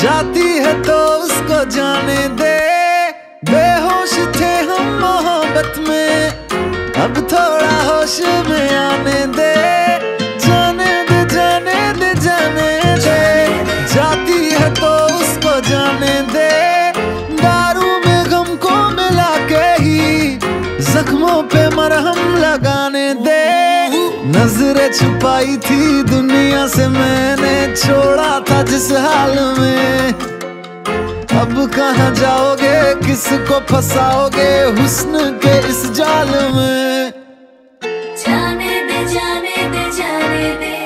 जाती है तो उसको जाने दे। बेहोश थे हम मोहब्बत में, अब थोड़ा होश में आने दे। जाने दे जाने दे जाने दे। जाती है तो उसको जाने दे। दारू में गम को मिला के ही जख्मों पे मरहम लगाने दे। नज़रें छुपाई थी दुनिया से मैंने छोड़ा था जिस हाल में। अब कहा जाओगे किसको फंसाओगे हुस्न के इस जाल में? जाने दे जाने दे जाने दे।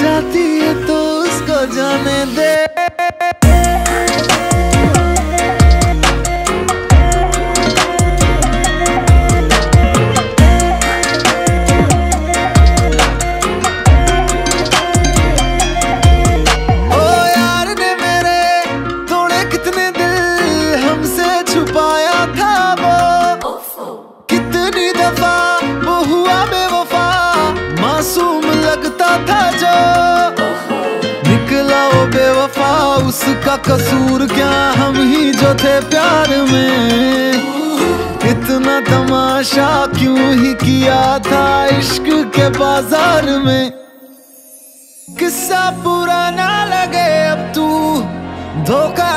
जाती है तो उसको जाने दे। उसका कसूर क्या हम ही जो थे प्यार में? इतना तमाशा क्यों ही किया था इश्क के बाज़ार में? किस्सा पुराना लगे अब तू धोखा